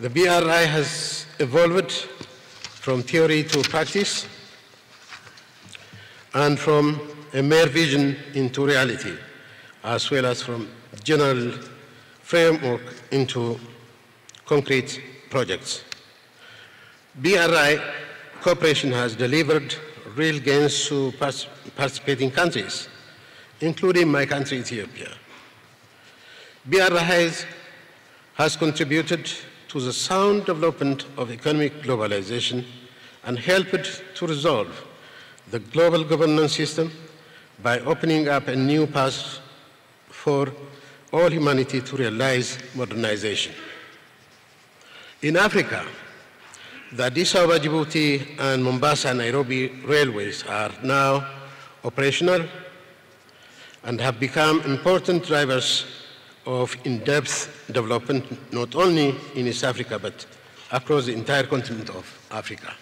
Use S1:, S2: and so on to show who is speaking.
S1: The BRI has evolved from theory to practice and from a mere vision into reality, as well as from general framework into concrete projects. BRI cooperation has delivered real gains to participating countries, including my country, Ethiopia. BRI has, has contributed to the sound development of economic globalization and helped to resolve the global governance system by opening up a new path for all humanity to realize modernization. In Africa, the Addis Ababa, Djibouti, and Mombasa, Nairobi railways are now operational and have become important drivers of in-depth development, not only in East Africa, but across the entire continent of Africa.